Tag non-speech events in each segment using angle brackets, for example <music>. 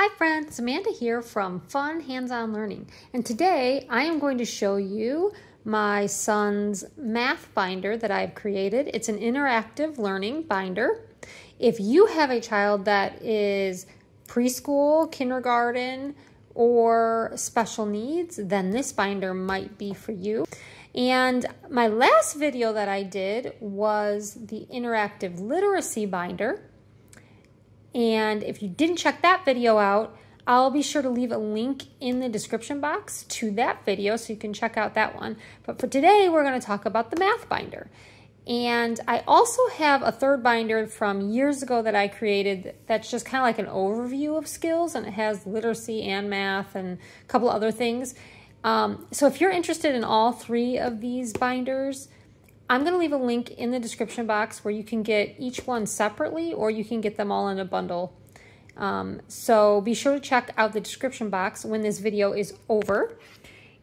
Hi friends, Amanda here from Fun Hands-On Learning. And today I am going to show you my son's math binder that I've created. It's an interactive learning binder. If you have a child that is preschool, kindergarten, or special needs, then this binder might be for you. And my last video that I did was the interactive literacy binder. And if you didn't check that video out, I'll be sure to leave a link in the description box to that video so you can check out that one. But for today, we're going to talk about the math binder. And I also have a third binder from years ago that I created that's just kind of like an overview of skills and it has literacy and math and a couple other things. Um, so if you're interested in all three of these binders, I'm going to leave a link in the description box where you can get each one separately or you can get them all in a bundle. Um, so be sure to check out the description box when this video is over.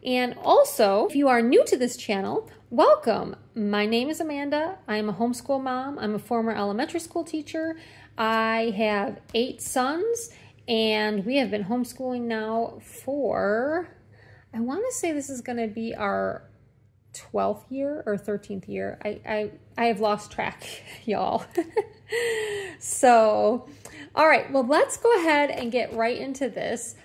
And also, if you are new to this channel, welcome. My name is Amanda. I'm a homeschool mom. I'm a former elementary school teacher. I have eight sons and we have been homeschooling now for, I want to say this is going to be our 12th year or 13th year. I, I, I have lost track, <laughs> y'all. <laughs> so, all right, well, let's go ahead and get right into this.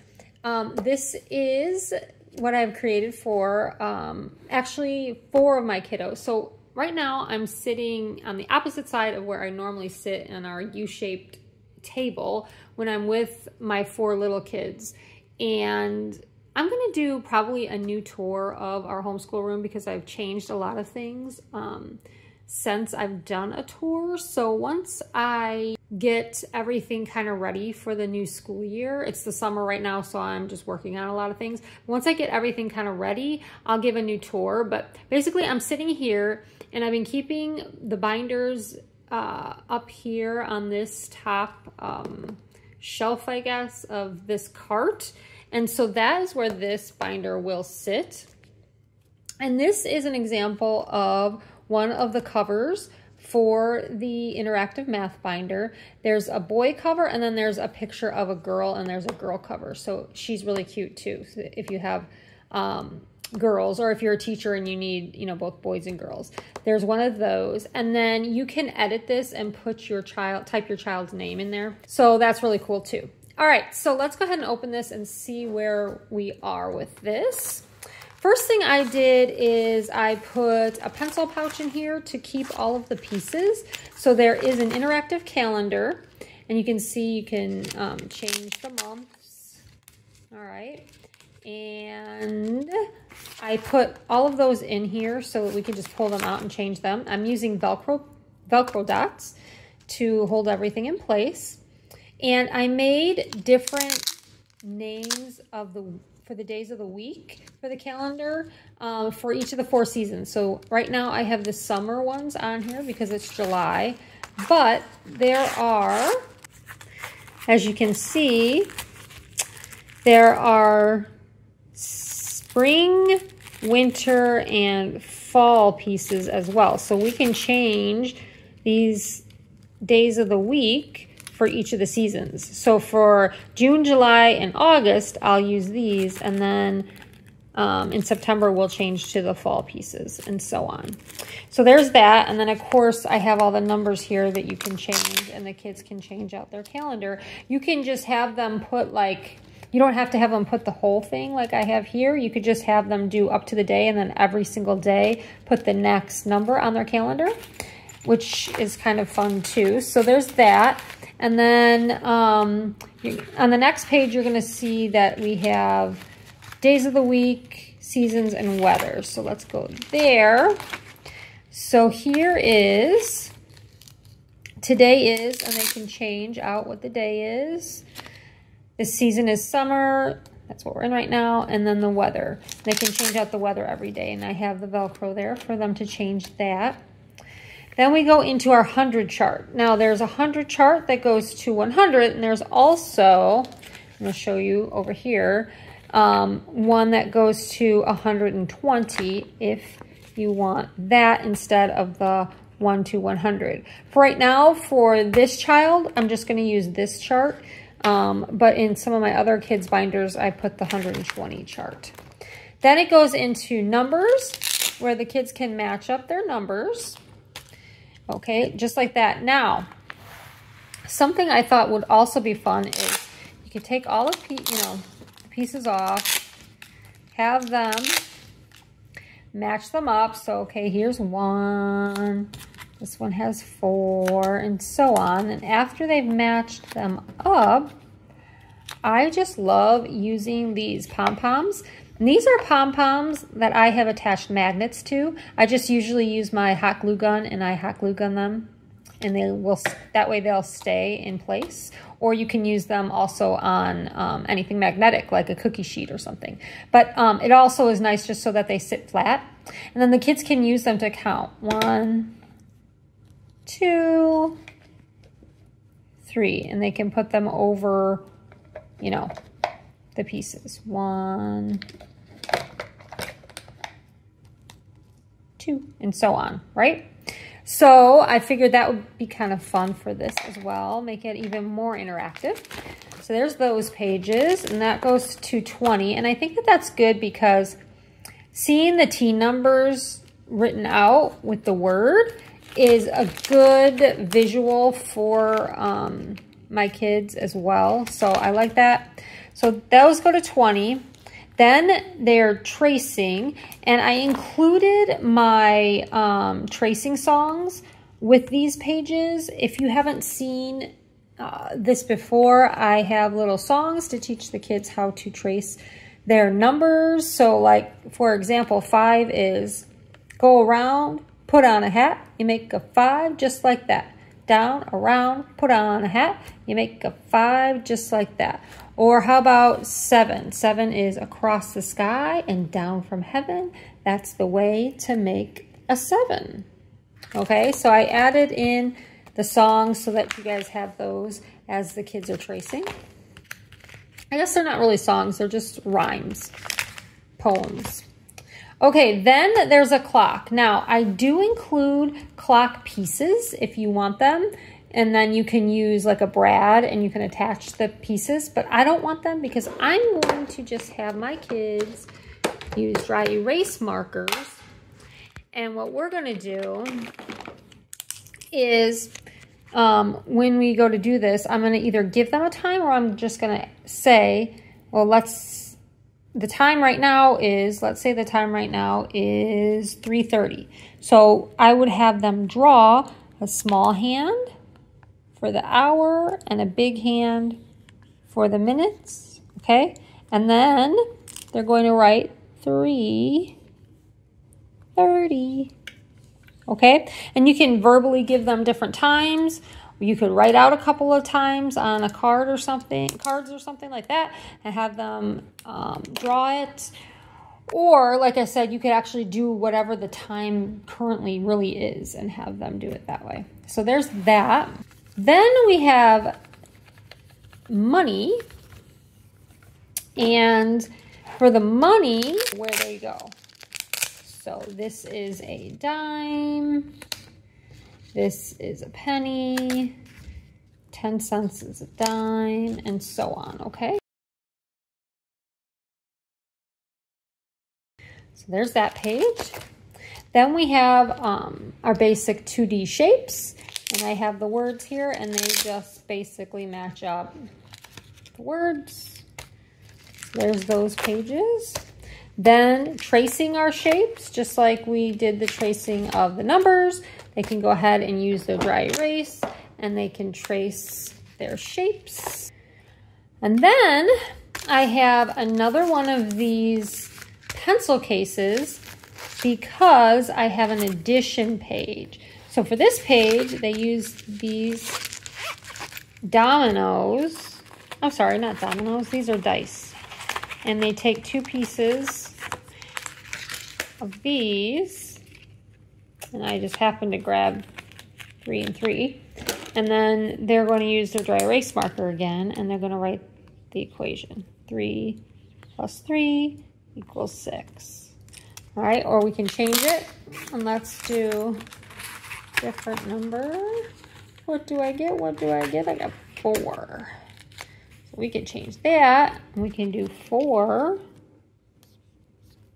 Um, this is what I've created for um, actually four of my kiddos. So right now I'm sitting on the opposite side of where I normally sit in our U-shaped table when I'm with my four little kids. And I'm going to do probably a new tour of our homeschool room because I've changed a lot of things um, since I've done a tour. So once I get everything kind of ready for the new school year, it's the summer right now, so I'm just working on a lot of things. Once I get everything kind of ready, I'll give a new tour. But basically, I'm sitting here and I've been keeping the binders uh, up here on this top um, shelf, I guess, of this cart. And so that is where this binder will sit. And this is an example of one of the covers for the interactive math binder. There's a boy cover and then there's a picture of a girl and there's a girl cover. So she's really cute too. So if you have um, girls or if you're a teacher and you need, you know, both boys and girls. There's one of those. And then you can edit this and put your child, type your child's name in there. So that's really cool too. All right, so let's go ahead and open this and see where we are with this. First thing I did is I put a pencil pouch in here to keep all of the pieces. So there is an interactive calendar, and you can see you can um, change the months. All right, and I put all of those in here so that we can just pull them out and change them. I'm using Velcro, Velcro dots to hold everything in place. And I made different names of the for the days of the week for the calendar um, for each of the four seasons. So right now I have the summer ones on here because it's July. But there are, as you can see, there are spring, winter, and fall pieces as well. So we can change these days of the week for each of the seasons. So for June, July, and August, I'll use these, and then um, in September, we'll change to the fall pieces, and so on. So there's that, and then of course, I have all the numbers here that you can change, and the kids can change out their calendar. You can just have them put like, you don't have to have them put the whole thing like I have here. You could just have them do up to the day, and then every single day, put the next number on their calendar which is kind of fun too. So there's that. And then um, on the next page, you're going to see that we have days of the week, seasons, and weather. So let's go there. So here is, today is, and they can change out what the day is. The season is summer. That's what we're in right now. And then the weather. They can change out the weather every day. And I have the Velcro there for them to change that. Then we go into our 100 chart. Now there's a 100 chart that goes to 100 and there's also, I'm to show you over here, um, one that goes to 120 if you want that instead of the 1 to 100. For right now, for this child, I'm just going to use this chart Um, but in some of my other kids binders, I put the 120 chart. Then it goes into numbers where the kids can match up their numbers. Okay, just like that. Now, something I thought would also be fun is you could take all the you know pieces off, have them match them up. So, okay, here's one. This one has four and so on. And after they've matched them up, I just love using these pom-poms. These are pom-poms that I have attached magnets to. I just usually use my hot glue gun and I hot glue gun them and they will that way they'll stay in place. Or you can use them also on um, anything magnetic like a cookie sheet or something. But um, it also is nice just so that they sit flat. And then the kids can use them to count. One two three. And they can put them over you know the pieces. One two and so on right so I figured that would be kind of fun for this as well, make it even more interactive. So there's those pages, and that goes to 20. And I think that that's good because seeing the T numbers written out with the word is a good visual for um, my kids as well. So I like that. So those go to 20. Then they're tracing, and I included my um, tracing songs with these pages. If you haven't seen uh, this before, I have little songs to teach the kids how to trace their numbers. So like, for example, five is go around, put on a hat, you make a five just like that. Down, around, put on a hat, you make a five just like that. Or how about seven? Seven is across the sky and down from heaven. That's the way to make a seven. Okay, so I added in the songs so that you guys have those as the kids are tracing. I guess they're not really songs, they're just rhymes, poems. Okay, then there's a clock. Now, I do include clock pieces if you want them and then you can use like a brad and you can attach the pieces, but I don't want them because I'm going to just have my kids use dry erase markers. And what we're gonna do is um, when we go to do this, I'm gonna either give them a time or I'm just gonna say, well, let's, the time right now is, let's say the time right now is 3.30. So I would have them draw a small hand, for the hour and a big hand for the minutes, okay? And then they're going to write 3.30, okay? And you can verbally give them different times. You could write out a couple of times on a card or something, cards or something like that, and have them um, draw it. Or, like I said, you could actually do whatever the time currently really is and have them do it that way. So there's that. Then we have money. And for the money, where they go. So this is a dime. This is a penny. 10 cents is a dime, and so on, okay? So there's that page. Then we have um, our basic 2D shapes. And I have the words here and they just basically match up the words. There's those pages. Then tracing our shapes, just like we did the tracing of the numbers, they can go ahead and use their dry erase and they can trace their shapes. And then I have another one of these pencil cases because I have an addition page. So for this page, they used these dominoes. I'm sorry, not dominoes. These are dice. And they take two pieces of these. And I just happened to grab three and three. And then they're going to use their dry erase marker again. And they're going to write the equation. 3 plus 3 equals 6. All right, or we can change it. And let's do different number. What do I get? What do I get? I got four. So we can change that. We can do 4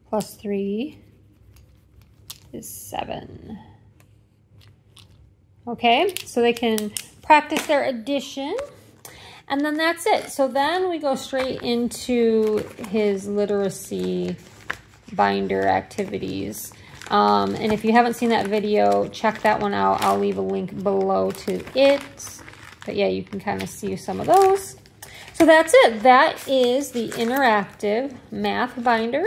plus 3 is 7. Okay, so they can practice their addition. And then that's it. So then we go straight into his literacy binder activities. Um, and if you haven't seen that video, check that one out. I'll leave a link below to it. But yeah, you can kind of see some of those. So that's it. That is the interactive math binder.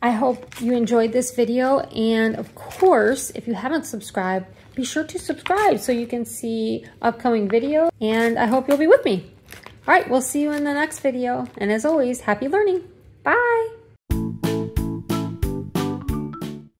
I hope you enjoyed this video. And of course, if you haven't subscribed, be sure to subscribe so you can see upcoming videos. And I hope you'll be with me. All right, we'll see you in the next video. And as always, happy learning.